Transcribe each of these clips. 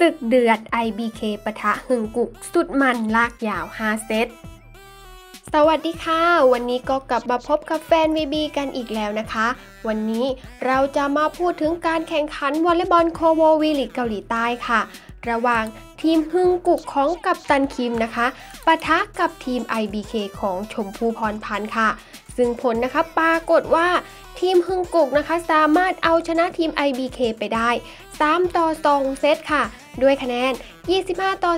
ศึกเดือด IBK ปะทะหึงกุก สุดมันลากยาว 5 เซต สวัสดีค่ะ วันนี้ก็กลับมาพบกับแฟนวีบีกันอีกแล้วนะคะ วันนี้เราจะมาพูดถึงการแข่งขันวอลเลย์บอลโคโววีลิกเกาหลีใต้ค่ะ ระหว่างทีมฮึงกุกของกัปตันคิมนะคะปะทะกับทีม IBK ของชมพูพรพันธ์ค่ะ ซึ่งผลนะคะปรากฏว่า ทีมฮึงกุกนะคะ สามารถเอาชนะทีม IBK ไปได้ 3 ต่อ 2 เซตค่ะ ด้วยคะแนน 25 ต่อ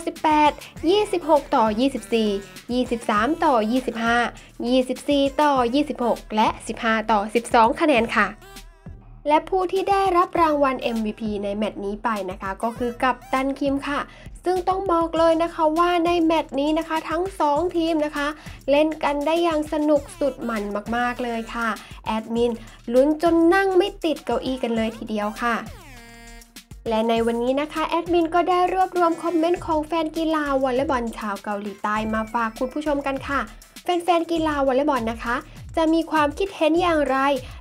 18 26 ต่อ 24 23 ต่อ 25 24 ต่อ 26 และ 15 ต่อ 12 คะแนนค่ะ และผู้ที่ได้รับรางวัล MVP ในแมตช์นี้ไปนะคะ ก็คือกับตันคิมค่ะ ซึ่งต้องบอกเลยนะคะว่าในแมตช์นี้นะคะ ทั้ง 2 ทีมนะคะ เล่นกันได้อย่างสนุกสุดมันมากๆเลยค่ะ แอดมินลุ้นจนนั่งไม่ติดเก้าอี้กันเลยทีเดียวค่ะ และในวันนี้นะคะแอดมินก็ได้รวบรวมคอมเมนต์ของแฟนกีฬาวอลเลย์บอลชาวเกาหลีใต้มาฝากคุณผู้ชมกันค่ะ แฟนๆกีฬาวอลเลย์บอลนะคะ จะมีความคิดเห็นอย่างไร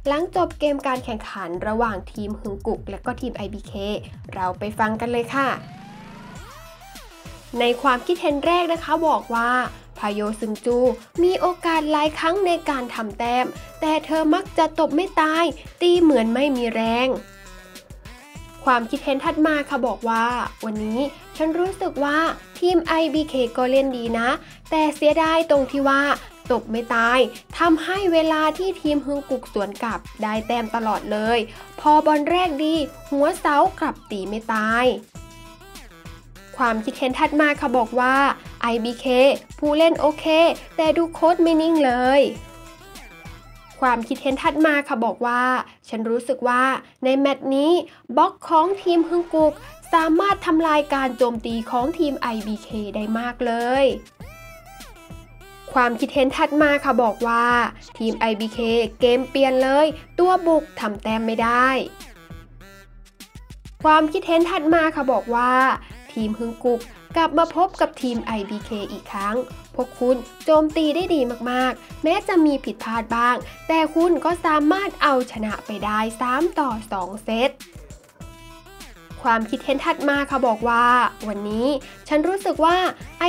หลังจบเกมการแข่งขันระหว่างทีมฮึงกุก และก็ทีม IBK เราไปฟังกันเลยค่ะ ในความคิดเห็นแรกนะคะบอกว่าพาโยซึงจู มีโอกาสหลายครั้งในการทำแต้ม แต่เธอมักจะตบไม่ตาย ตีเหมือนไม่มีแรง ความคิดเห็นถัดมาค่ะบอกว่า วันนี้ฉันรู้สึกว่าทีม IBK ก็เล่นดีนะ แต่เสียดายตรงที่ว่าตบไม่ตายทำให้เวลาที่ทีมฮึงกุกสวนกลับได้แต้มตลอดเลย พอบอลแรกดี หัวเสากลับตีไม่ตาย ความคิดเห็นถัดมาค่ะบอกว่า IBK ผู้เล่นโอเค แต่ดูโค้ดไม่นิ่งเลย ความคิดเห็นถัดมาค่ะบอกว่า ฉันรู้สึกว่าในแมตช์นี้บล็อกของทีมฮึงกุก สามารถทำลายการโจมตีของทีม IBK ได้มากเลยความคิดเห็นถัดมาค่ะบอกว่า ทีม IBK เกมเปลี่ยนเลย ตัวบุกทำแต้มไม่ได้ ความคิดเห็นถัดมาค่ะบอกว่า ทีมฮึงกุกกลับมาพบกับทีม IBK อีกครั้ง วกคุณโจมตีได้ดีมากๆ แม้จะมีผิดพลาดบ้าง แต่คุณก็สามารถเอาชนะไปได้ 3 ต่อ 2 เซตความคิดเห็นถัดมาค่ะบอกว่า วันนี้ฉันรู้สึกว่า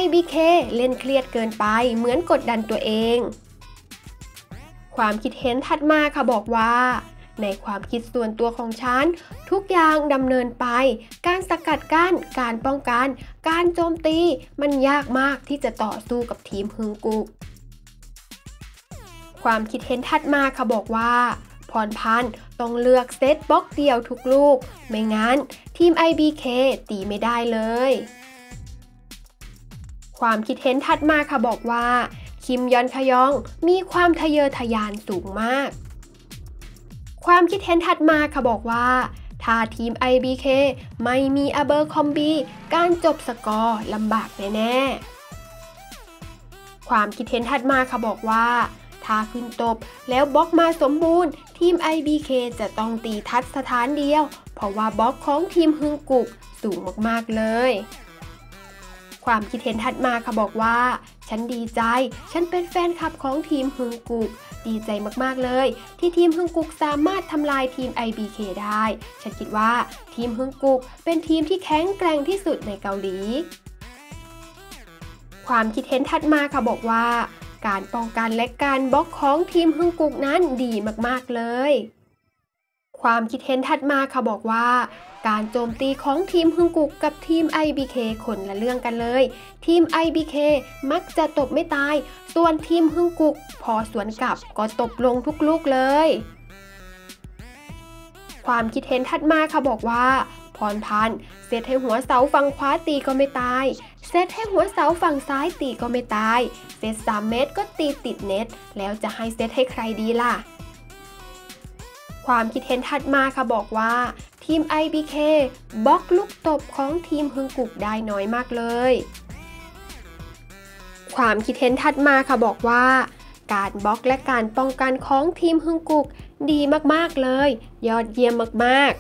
IBK เล่นเครียดเกินไปเหมือนกดดันตัวเอง ความคิดเห็นถัดมาค่ะบอกว่า ในความคิดส่วนตัวของฉัน ทุกอย่างดำเนินไป การสกัดกั้น การป้องกัน การโจมตี มันยากมากที่จะต่อสู้กับทีมฮึงกุก ความคิดเห็นถัดมาค่ะบอกว่าพรพันธ์ต้องเลือกเซตบล็อกเดียวทุกลูก ไม่งั้น ทีม IBK ตีไม่ได้เลย ความคิดเห็นถัดมาค่ะบอกว่า คิมยอนคยองมีความทะเยอทะยานสูงมาก ความคิดเห็นถัดมาค่ะบอกว่า ถ้าทีม IBK ไม่มีอเบอร์คอมบีการจบสกอร์ลำบากแน่ๆ ความคิดเห็นถัดมาค่ะบอกว่าถ้าขึ้นตบแล้วบล็อกมาสมบูรณ์ ทีม IBK จะต้องตีทัดสถานเดียว เพราะว่าบล็อกของทีมฮึงกุกสูงมากๆเลย ความคิดเห็นถัดมาค่ะบอกว่า ฉันดีใจ ฉันเป็นแฟนคลับของทีมฮึงกุก ดีใจมากๆเลย ที่ทีมฮึงกุกสามารถทำลายทีม IBK ได้ ฉันคิดว่าทีมฮึงกุกเป็นทีมที่แข็งแกร่งที่สุดในเกาหลี ความคิดเห็นถัดมาค่ะบอกว่า การป้องกันและการบล็อกของทีมฮึงกุกนั้นดีมากๆเลย ความคิดเห็นถัดมาค่ะบอกว่า การโจมตีของทีมฮึงกุกกับทีม IBK คนละเรื่องกันเลย ทีม IBK มักจะตบไม่ตาย ส่วนทีมฮึงกุก พอสวนกลับก็ตบลงทุกลูกเลย ความคิดเห็นถัดมาค่ะบอกว่าพรพันธ์เซตให้หัวเสาฝั่งขวาตีก็ไม่ตาย เซตให้หัวเสาฝั่งซ้ายตีก็ไม่ตาย เซต3เมตรก็ตีติดเน็ต แล้วจะให้เซตให้ใครดีล่ะ ความคิดเห็นถัดมาค่ะบอกว่าทีม IBK บล็อกลูกตบของทีมฮึงกุกได้น้อยมากเลย ความคิดเห็นถัดมาค่ะบอกว่า การบล็อกและการป้องกันของทีมฮึงกุกดีมากๆเลย ยอดเยี่ยมมาก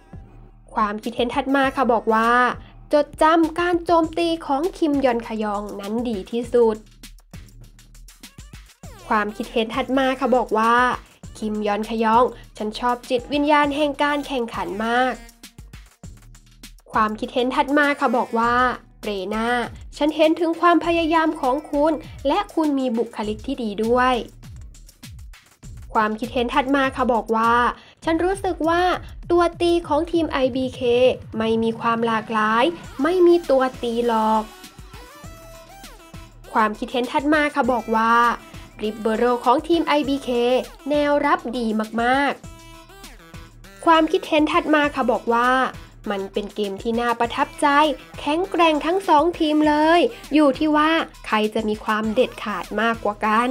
ๆ ความคิดเห็นถัดมาค่ะบอกว่า จดจำการโจมตีของคิมยอนคยองนั้นดีที่สุด ความคิดเห็นถัดมาค่ะบอกว่า คิมยอนคยอง ฉันชอบจิตวิญญาณแห่งการแข่งขันมาก ความคิดเห็นถัดมาค่ะบอกว่าเรนาฉันเห็นถึงความพยายามของคุณ และคุณมีบุคลิกที่ดีด้วย ความคิดเห็นถัดมาค่ะบอกว่า ฉันรู้สึกว่าตัวตีของทีม IBK ไม่มีความหลากหลาย ไม่มีตัวตีหรอก ความคิดเห็นถัดมาค่ะบอกว่า ริบเบโรของทีม IBK แนวรับดีมากๆ ความคิดเห็นถัดมาค่ะบอกว่ามันเป็นเกมที่น่าประทับใจ แข็งแกร่งทั้งสองทีมเลย อยู่ที่ว่าใครจะมีความเด็ดขาดมากกว่ากัน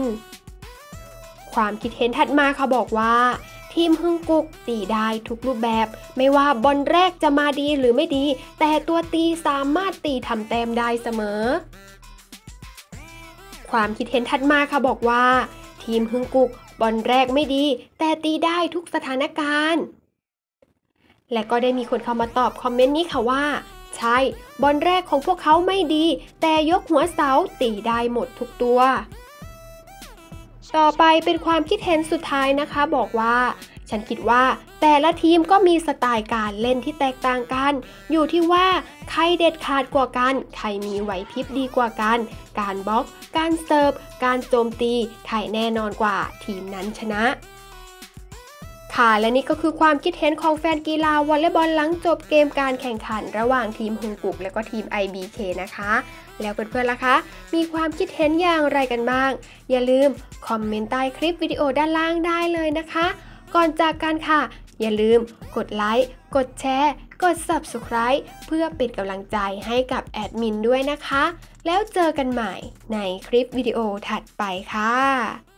ความคิดเห็นถัดมาค่ะบอกว่า ทีมฮึงกุกตีได้ทุกรูปแบบ ไม่ว่าบอลแรกจะมาดีหรือไม่ดี แต่ตัวตีสามารถตีทำแต้มได้เสมอ ความคิดเห็นถัดมาค่ะบอกว่า ทีมฮึงกุกบอลแรกไม่ดี แต่ตีได้ทุกสถานการณ์ และก็ได้มีคนเข้ามาตอบคอมเมนต์นี้ค่ะว่า ใช่ บอลแรกของพวกเขาไม่ดี แต่ยกหัวเสาตีได้หมดทุกตัว ต่อไปเป็นความคิดเห็นสุดท้ายนะคะ บอกว่า ฉันคิดว่าแต่ละทีมก็มีสไตล์การเล่นที่แตกต่างกัน อยู่ที่ว่าใครเด็ดขาดกว่ากัน ใครมีไหวพริบดีกว่ากัน การบล็อก การเซิร์ฟ การโจมตี ใครแน่นอนกว่า ทีมนั้นชนะค่ะและนี่ก็คือความคิดเห็นของแฟนกีฬาวอลเลย์บอลหลังจบเกมการแข่งขันระหว่างทีมฮงกุกและก็ทีม IBK นะคะ แล้วเพื่อนๆล่ะคะ มีความคิดเห็นอย่างไรกันบ้าง อย่าลืมคอมเมนต์ใต้คลิปวิดีโอด้านล่างได้เลยนะคะ ก่อนจากกันค่ะ อย่าลืมกดไลค์กดแชร์ กด Subscribe เพื่อเป็นกำลังใจให้กับแอดมินด้วยนะคะ แล้วเจอกันใหม่ในคลิปวิดีโอถัดไปค่ะ